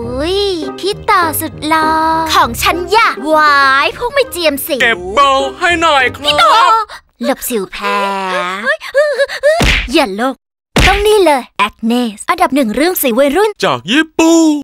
อุ้ยพี่ต่อสุดหล่อของฉันอย่าวายพวกไม่เจียมสิเก็บเบาให้หน่อยครับพี่ต่อหลบสิวแพ้อย่าโลกต้องนี่เลยแอคเนสอันดับหนึ่งเรื่องสีวัยรุ่น จากญี่ปุ่น